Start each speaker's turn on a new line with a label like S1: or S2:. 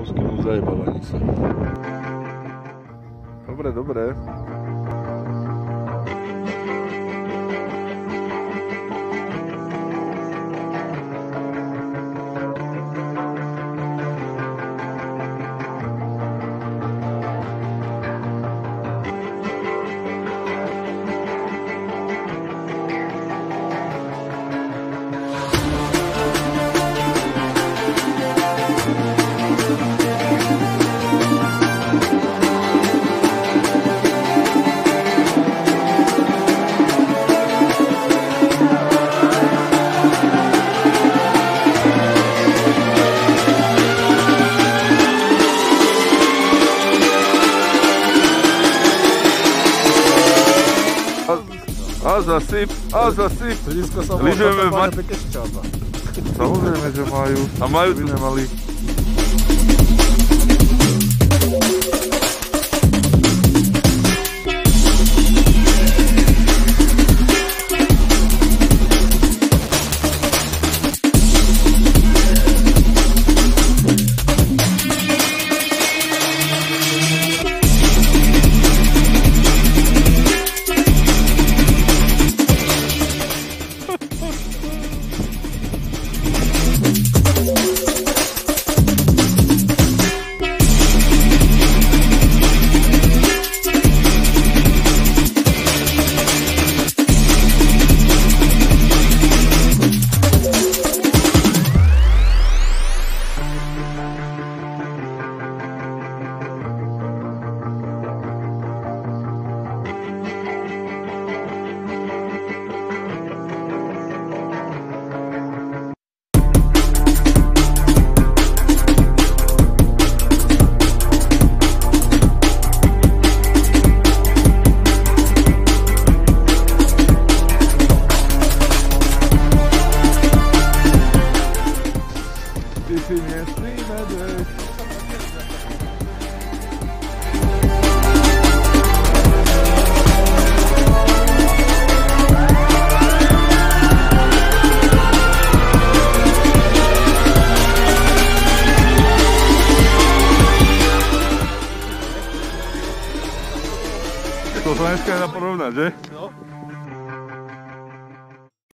S1: Kráľovské múzeum Bavanice. Dobre, dobre. A zasyp, a zasyp. Lyžujeme v
S2: volá
S1: Ma-
S2: pekne šťáva.
S1: Samozrejme, že majú. A majú tu. Nemali. Miestný medveď. To dneska nedá porovnať, že?
S2: No,